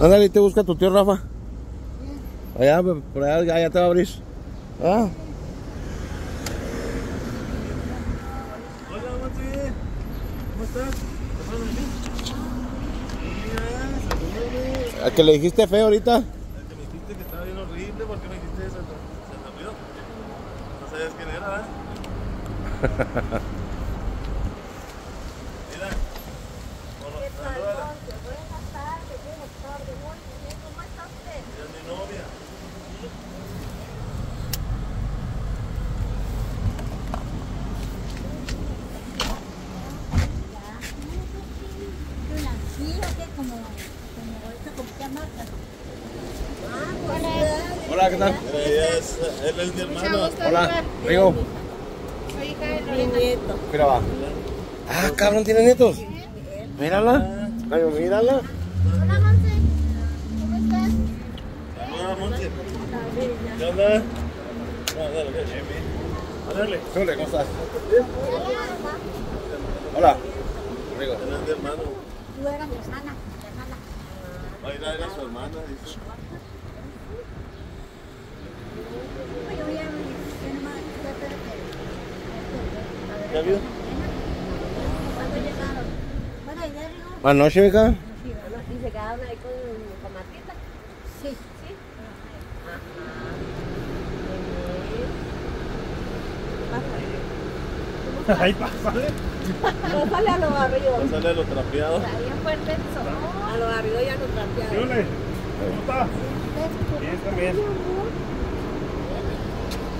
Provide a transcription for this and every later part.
Ándale, te busca tu tío Rafa. Allá, por allá, ya te va a abrir. Ah. Hola. ¿Cómo estás? ¿A que le dijiste feo ahorita? El que me dijiste que estaba bien horrible, ¿por qué me dijiste te olvidó? No sabías quién era, ¿verdad? Mira. Bueno, salúdala. Buenas tardes, buenas tardes, muy bien, ¿cómo está usted? Ella es mi novia. ¿Sí o qué? Como, ahorita. Ah, Hola, ¿qué tal? Mira, ella es, él es mi hermano. Hola, amigo. soy hija de Lorena. nieto. Mira, va. Ah, cabrón, ¿tiene nietos? Mírala. Ay, mírala. Hola, Monse. ¿Cómo estás? Saluda, Monsi. ¿Qué onda? No, dale, dale. Dale. Hola, ¿cómo estás? Hola. Amigo. Él es mi hermano. Tú eras mi hermana, mi hermana. Mayra era su hermana, dice. Ya me dije, más, ya espero que- ¿Ya vio? ¿Cuándo llegaron? Buenas noches, hija. Y se quedaron ahí con, con Martita. Sí. Ay, pásale. No sale a los barrios. Pásale a los trapeados. Ahí en Fuerte A los barrios ya no trapearon. ¿Cómo estás? Bien, también.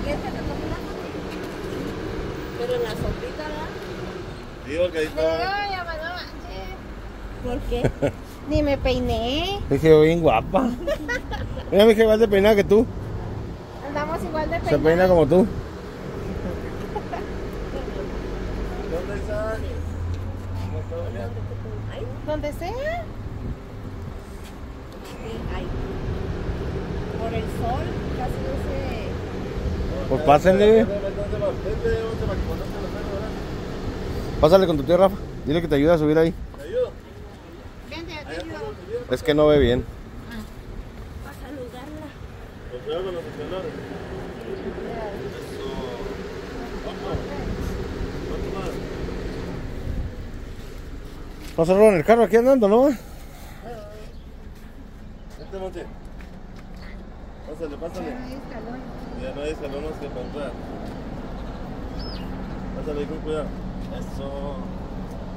¿Y este te tomó la? Pero en la sombrita, ¿verdad? Sí, porque ahí está. Ay, mamá, no manches. ¿Por qué? Ni me peiné. Dije, bien guapa. Mira, mi hija igual de peinada que tú. Andamos igual de Se peinados. peina como tú. ¿Dónde. Ahí. Donde sea. Ahí. Por el sol casi no se... Pues pásenle. ¿Dónde ¿dónde. Pásale con tu tío Rafa. Dile que te ayude a subir ahí. ¿Te ayudo? Vente, te ayudo. Es que no ve bien. Para saludarla. Pues cuidado con los celulares. Eso. Vamos. ¿Cuánto más? Vamos a robar en el carro aquí andando, ¿no? Vente, Monte. Pásale, pásale. Ya no hay escalones que para entrar. Pásale con cuidado. Eso.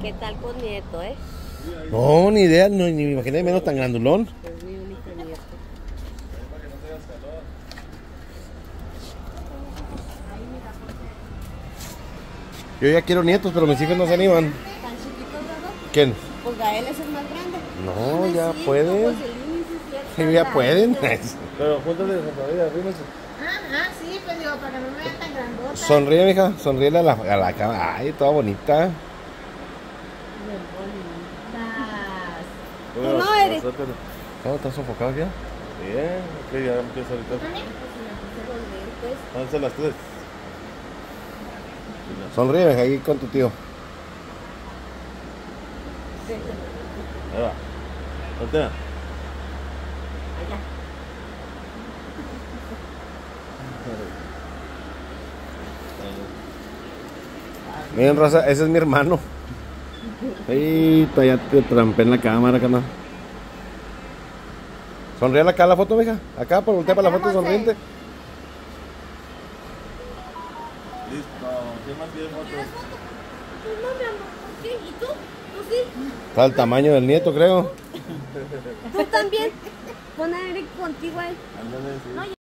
¿Qué tal con Nieto, eh? No, ni idea, no, ni me imaginé menos tan grandulón. Es mi único nieto. Ahí para que no tengas calor. Yo ya quiero nietos, pero mis hijos no se animan. ¿Tan chiquito, verdad? ¿Quién? Pues Gael es el más grande. No, ya Sí, pueden. pues Sí, ya pueden. Pero júntate rímese. Ah, ah, sí, pues digo, para que no me vean tan grandota. Sonríe, mija. Sonríe a la, a la cámara. Ay, toda bonita. Tú no eres. Suéltalo. ¿Cómo estás sofocado ya? Bien, ok, ya empieza ahorita. A ser las tres. Sonríe, ahí con tu tío. Ahí va. Voltea. Miren, Rosa, ese es mi hermano. Ay, ya te trampé en la cámara, carnal. Sonríe acá a la foto, mija. Acá, por voltea para la foto, sonriente. ¿Qué más quiere fotos? Pues no, mi amor. Sí, ¿y tú? ¿Tú sí? Está el tamaño del nieto, creo. ¿Tú también? Pon a Eric contigo ahí. Ándale, sí. No,